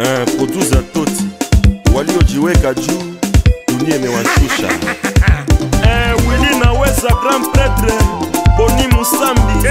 uh, kutuza toti waliojiweka juu, dunia imewashusha. Eh, wili naweza grand pretre Boni Musambi.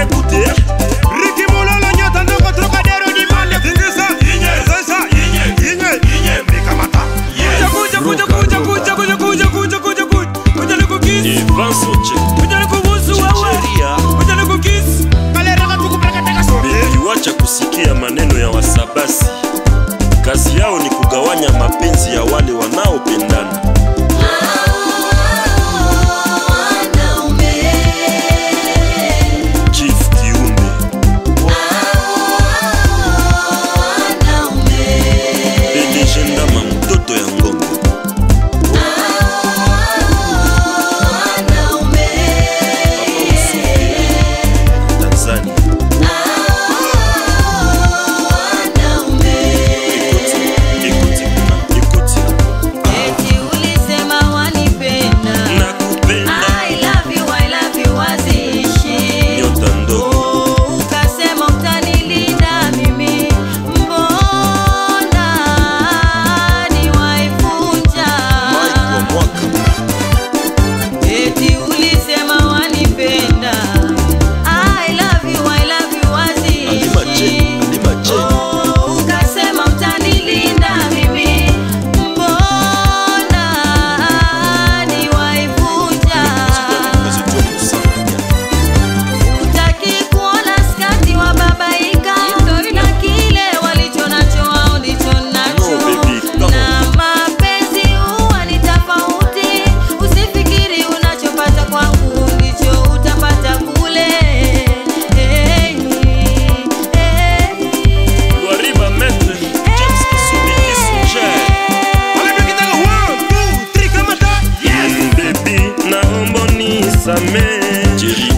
nisame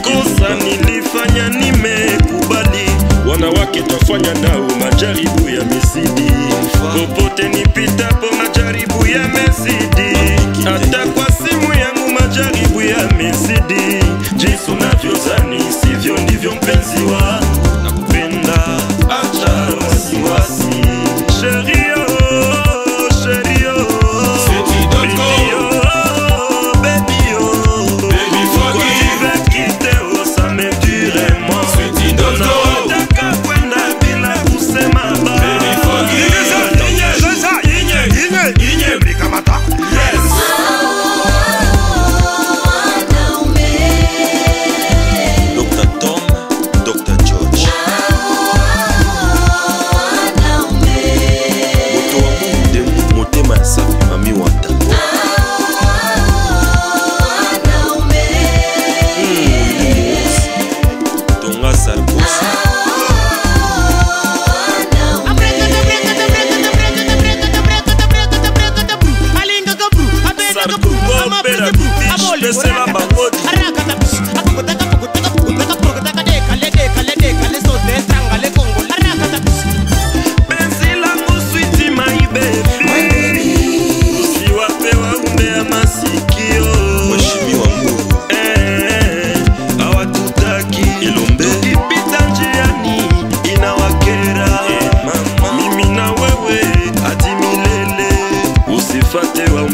kosa nilifanya nimekubali, wanawake twafanya nao majaribu ya mezidi, popote nipitapo majaribu ya mezidi.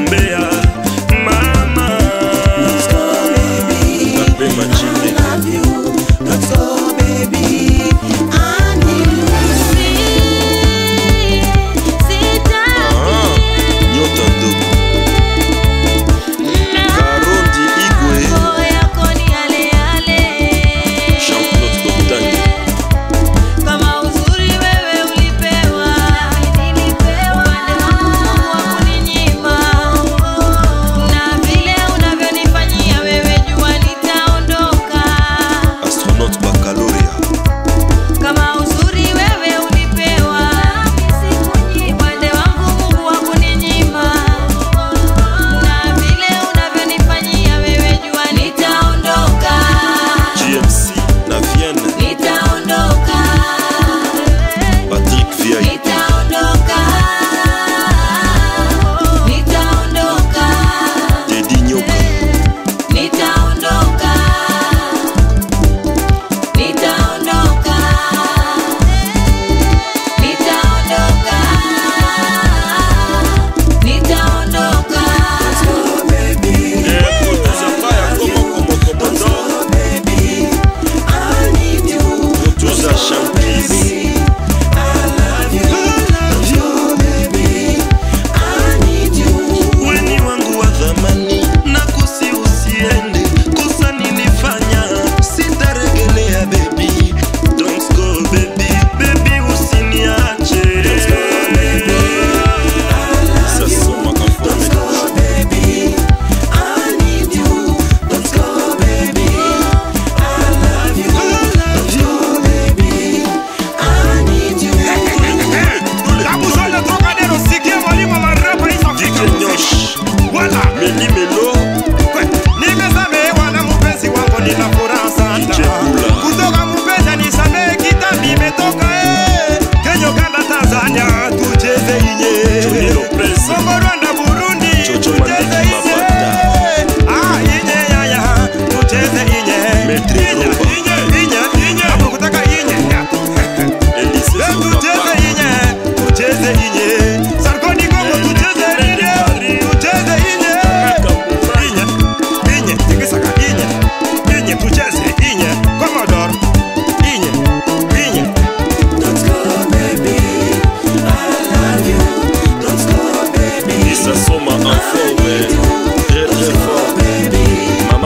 kutembea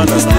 mother's